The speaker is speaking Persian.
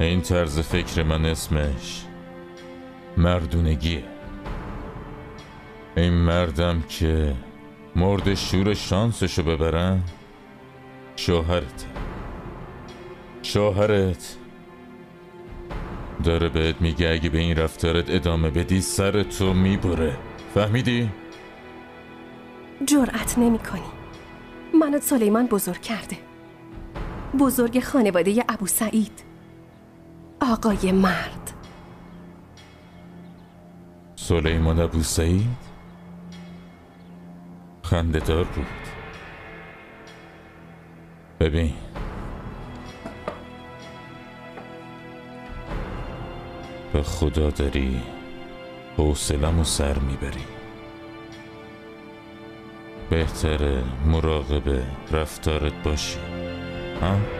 این طرز فکر من اسمش مردونگیه. این مردم که مرد شور شانسشو ببرن شوهرت. شوهرت. داره بهت میگه اگه به این رفتارت ادامه بدی سر تو می‌بره. فهمیدی؟ جرأت نمی کنی منو سلیمان بزرگ کرده. بزرگ خانواده ابو سعید. آقای مرد. سلیمان ابو سعید؟ خندهدار بود. ببین. به خدا داری حوصلم و سر می‌بری. بهتره مراقب رفتارت باشی ها؟